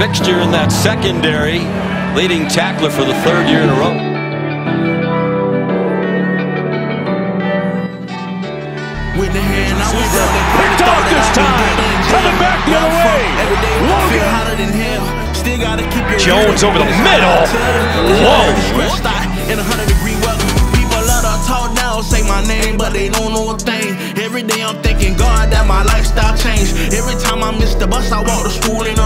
fixture in that secondary, leading tackler for the third year in a row. With the hand, I was up Picked off this time. Coming back the other way. Logan. hotter than hell. Still gotta keep your Jones over the middle. Whoa. In a hundred degree weather. People love to talk down, say my name, but they don't know a thing. Every day I'm thanking God that my lifestyle changed. Every time I miss the bus, I walk to school in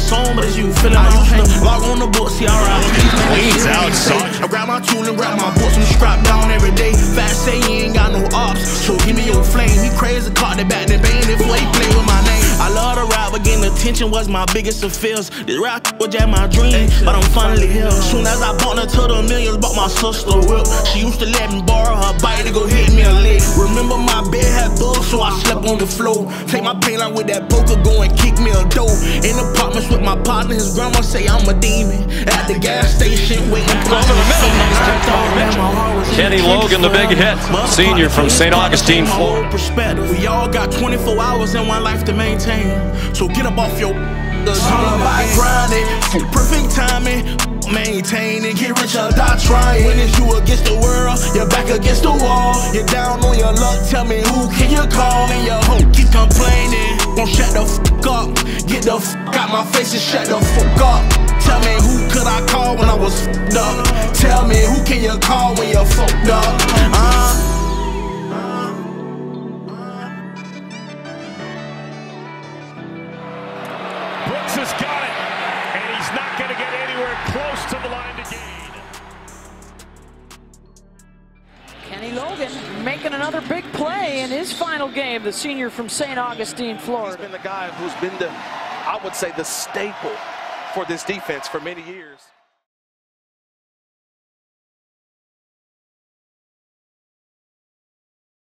song, but as you feeling my pain. Log on the book, see alright. Cleans out, son. I grab my tool and grab my books and strap down every day. Fast say he ain't got no ops, so give me your flame. He crazy, caught the back, then bang it before he play with my name. I love to rap, but getting attention was my biggest of fears. This rap was just my dream, but I'm finally here. Soon as I bought her to the millions, bought my sister a whip. She used to let me borrow her bike to go hit me a lick. Remember my bed had bugs, so I slept on the floor. Take my pain out with that poker, go and kick me a dough. In apartments with my partner, his grandma say I'm a demon. At the gas station, waiting for Over the middle. Kenny Logan, the big hit. Senior from St. Augustine, Florida. Perspective. We all got 24 hours in one life to maintain. So get up off your. It's all about grinding, perfect timing, maintaining, get rich or die trying. When it's you against the world, you're back against the wall. You're down on your luck, tell me who can you call? And your hoe keep complaining, won't shut the fuck up. Get the fuck out my face and shut the fuck up. Tell me who could I call when I was fucked up? Tell me who can you call when you're fucked up? Uh, Brooks has got Logan making another big play in his final game, the senior from St. Augustine, He's Florida. been the guy who's been the, I would say, the staple for this defense for many years.